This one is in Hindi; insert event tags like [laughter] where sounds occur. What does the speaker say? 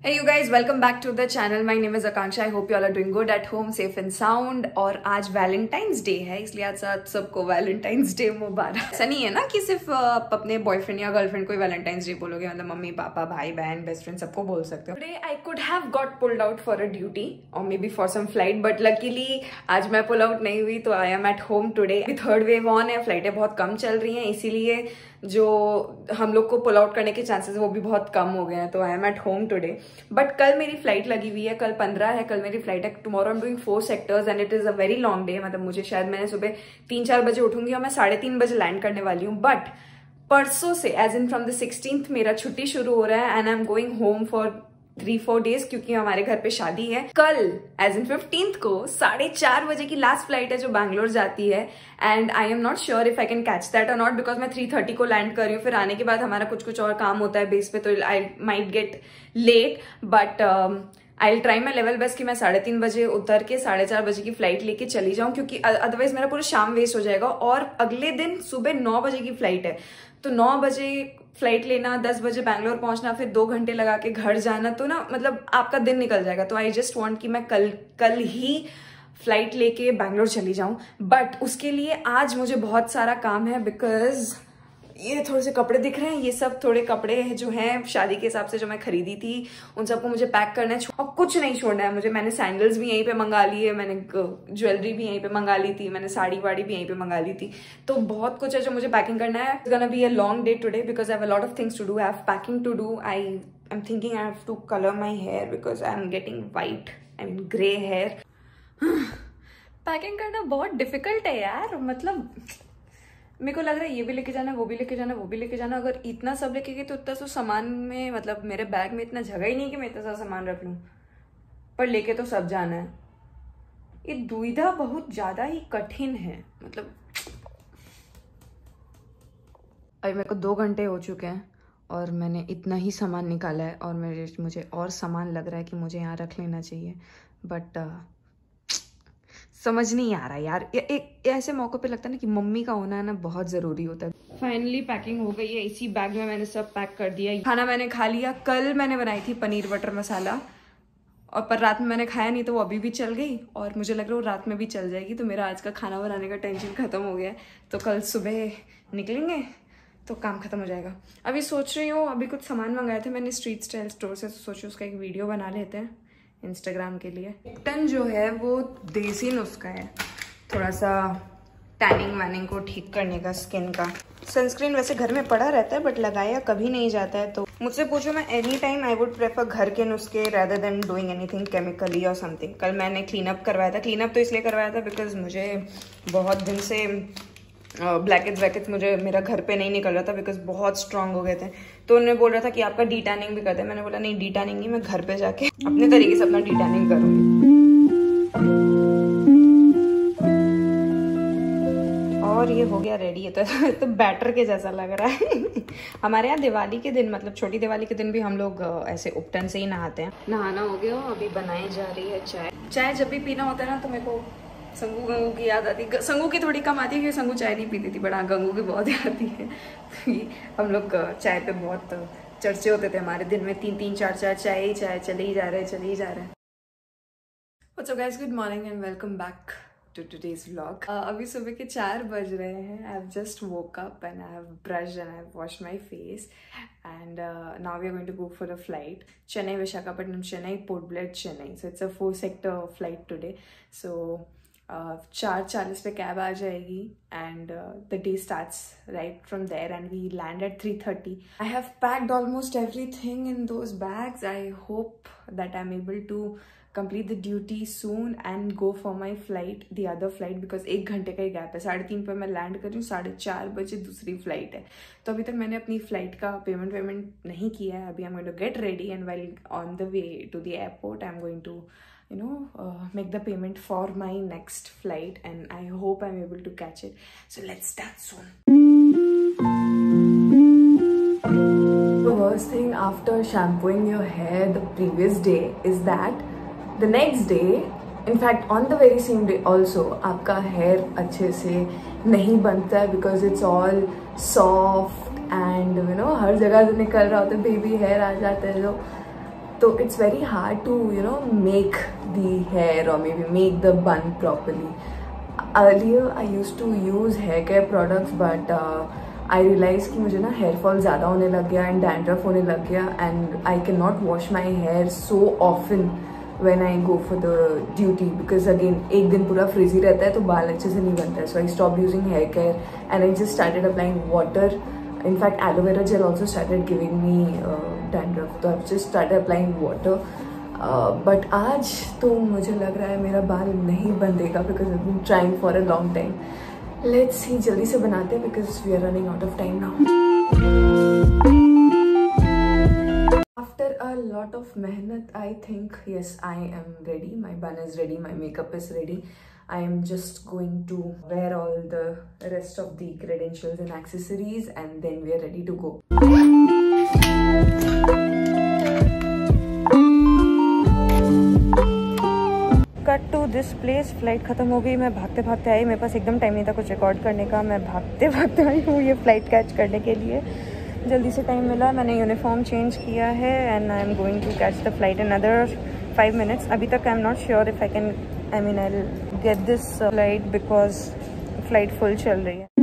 Hey you guys, welcome back to the channel. My name is Akanksha. I hope you all are doing good at home, safe and sound. और आज वैलेंटाइंस डे है इसलिए आज आप सबको वैलेंटाइंस डे मुबारक ऐसा नहीं है ना कि सिर्फ़ आप अपने बॉयफ्रेंड या गर्लफ्रेंड को वैलेंटाइंस डे बोलोगे मतलब मम्मी पापा भाई बहन बेस्ट फ्रेंड सबको बोल सकते हो today I could have got pulled out for a duty और maybe for some flight but luckily आज मैं पुल आउट नहीं हुई तो I am at home today third wave on है फ्लाइटें बहुत कम चल रही हैं इसीलिए जो हम लोग को पुल आउट करने के चांसेस वो भी बहुत कम हो गए हैं तो I am at home today but कल मेरी फ़्लाइट लगी हुई है, कल पंद्रह है, कल मेरी फ़्लाइट है. Tomorrow am doing four sectors and it is a very long day मतलब मुझे शायद मैंने सुबह तीन चार बजे उठूँगी और मैं साढ़े तीन बजे लैंड करने वाली हूँ. बट परसों से as in from the sixteen मेरा छुट्टी शुरू हो रहा है and I am going home for three four days क्योंकि हमारे घर पे शादी है। कल एज इन फिफ्टींथ को, साढ़े चार बजे की लास्ट फ़्लाइट है जो बैंगलोर जाती है। And I am not sure if I can catch that or not because मैं थ्री थर्टी को लैंड कर रही हूँ। फिर आने के बाद हमारा कुछ कुछ और काम होता है बेस पे तो I might get late but I try my level best कि मैं साढ़े तीन बजे उतर के, साढ़े चार बजे की फ़्लाइट लेके चली जाऊँ, क्योंकि अदरवाइज़ मेरा पूरा शाम वेस्ट हो जाएगा। और अगले दिन सुबह नौ बजे की फ़्लाइट है। तो नौ बजे फ़्लाइट लेना, दस बजे बैंगलोर पहुँचना, फिर दो घंटे लगा के घर जाना तो ना मतलब आपका दिन निकल जाएगा। तो आई जस्ट वॉन्ट कि मैं कल कल ही फ़्लाइट लेके बैंगलोर चली जाऊँ। बट उसके लिए आज मुझे बहुत सारा काम है बिकॉज़ ये थोड़े से कपड़े दिख रहे हैं, ये सब थोड़े कपड़े जो हैं शादी के हिसाब से जो मैं खरीदी थी, उन सबको मुझे पैक करना है। और कुछ नहीं छोड़ना है मुझे, मैंने सैंडल्स भी यहीं पे मंगा ली है, मैंने ज्वेलरी भी यहीं पे मंगा ली थी, मैंने साड़ी वाड़ी भी यहीं पे मंगा ली थी। तो बहुत कुछ है जो मुझे पैकिंग करना है। Gonna be a long day today because I have lot of things to do I have packing to do I am thinking I have to colour my hair because I am getting white I mean grey hair packing करना बहुत डिफ़िकल्ट है यार मतलब मेरे को लग रहा है ये भी लेके जाना, वो भी लेके जाना, वो भी लेके जाना। अगर इतना सब लेके गए तो उतना तो सामान में मतलब मेरे बैग में इतना जगह ही नहीं कि मैं इतना सारा सामान रख लूँ। पर लेके तो सब जाना है। ये दुविधा बहुत ज़्यादा ही कठिन है मतलब। अभी मेरे को दो घंटे हो चुके हैं और मैंने इतना ही सामान निकाला है और मेरे मुझे और सामान लग रहा है कि मुझे यहाँ रख लेना चाहिए। बट समझ नहीं आ रहा यार। एक ऐसे मौके पे लगता है ना कि मम्मी का होना है ना बहुत ज़रूरी होता है। फाइनली पैकिंग हो गई है इसी बैग में मैंने सब पैक कर दिया। खाना मैंने खा लिया कल मैंने बनाई थी पनीर बटर मसाला। और पर रात में मैंने खाया नहीं तो वो अभी भी चल गई। और मुझे लग रहा है वो रात में भी चल जाएगी तो मेरा आज का खाना बनाने का टेंशन ख़त्म हो गया तो कल सुबह निकलेंगे तो काम खत्म हो जाएगा। अभी सोच रही हूँ अभी कुछ सामान मंगाए थे मैंने स्ट्रीट स्टाइल स्टोर से तो सोचो उसका एक वीडियो बना लेते हैं। इंस्टाग्राम के लिए। टन जो है, वो देसी नुस्खा है। थोड़ा सा टैनिंग वैनिंग को ठीक करने का स्किन का। सनस्क्रीन वैसे घर में पड़ा रहता है बट लगाया कभी नहीं जाता है तो मुझसे पूछो मैं any time I would prefer घर के नुस्खे rather than doing anything chemically or something कल मैंने क्लीन अप करवाया था। क्लीन अप तो इसलिए करवाया था बिकॉज़ मुझे बहुत दिन से ब्लैकेट्स वैकेट्स मुझे मेरा घर पे नहीं निकल रहा था बिकॉज़ बहुत स्ट्रांग हो गए थे। तो उन्होंने बोल रहा था कि आपका डी टैनिंग भी कर दे। मैंने बोला नहीं डी टैनिंग नहीं मैं घर पे जाके अपने तरीके से अपना डी टैनिंग करूँगी। और ये हो गया रेडी है तो, [laughs] तो बैटर के जैसा लग रहा है। [laughs] हमारे यहाँ दिवाली के दिन मतलब छोटी दिवाली के दिन भी हम लोग ऐसे उपटन से ही नहाते हैं। नहाना हो गया अभी बनाई जा रही है चाय। चाय जब भी पीना होता है ना तो मेरे को संगू गंगू की याद आती है। संगू की थोड़ी कम आती है क्योंकि संगू चाय नहीं पीती थी बट हाँ गंगू की बहुत [laughs] याद आती है। तो हम लोग चाय पे बहुत चर्चे होते थे हमारे दिन में तीन तीन चार चार चाय ही चाय चले ही जा रहे चले ही जा रहे। हैं good morning and welcome back to today's vlog. Uh, अभी सुबह के चार बज रहे हैं। I have just woke up and I have brush and I have wash my face and now we are going to go for a flight Chennai Visakhapatnam Chennai Port Blair Chennai so it's a four sector flight today so चार चालीस पे कैब आ जाएगी and the day starts right from there and we land at three thirty I have packed almost everything in those bags I hope that I am able to complete the duty soon and go for my flight the other flight because एक घंटे का ही गैप है। साढ़े तीन पर मैं लैंड कर रही हूँ, साढ़े चार बजे दूसरी फ़्लाइट है। तो अभी तक मैंने अपनी फ़्लाइट का पेमेंट वेमेंट नहीं किया है। अभी I am going to get ready and well on the way to the airport I am going to you know uh, make the payment for my next flight and i hope i'm able to catch it so let's start soon the worst thing after shampooing your hair the previous day is that the next day in fact on the very same day also आपका hair अच्छे से नहीं बनता है because it's all soft and you know हर जगह से निकल रहा होता है baby hair आ जाता है जो So it's very hard to, you know, make the hair or maybe make the bun properly. Earlier, I used to use hair care products, but uh, I realized कि मुझे ना hair fall ज़्यादा होने लग गया and dandruff होने लग गया and I cannot wash my hair so often when I go for the duty because again एक दिन पूरा frizzy रहता है तो बाल अच्छे से नहीं बनता है using hair care and I just started applying water in fact aloe vera gel also started giving me uh, dandruff so I've just started applying water but uh, आज तो मुझे लग रहा है मेरा बाल नहीं बंधेगा because I been trying for a long time let's ही जल्दी से बनाते हैं because we are running out of time now after a lot of मेहनत I think yes I am ready my bun is ready my makeup is ready I am just going to wear all the rest of the credentials and accessories and then we are ready to go. Cut to this place flight ख़त्म हो गई, मैं भागते भागते आई, मेरे पास एकदम टाइम नहीं था कुछ रिकॉर्ड करने का, मैं भागते भागते आई हूँ ये फ़्लाइट कैच करने के लिए। जल्दी से टाइम मिला, मैंने यूनिफॉर्म चेंज किया है and I am going to catch the flight in other five minutes अभी तक I am not sure if I can I mean I get this flight because flight full चल रही है।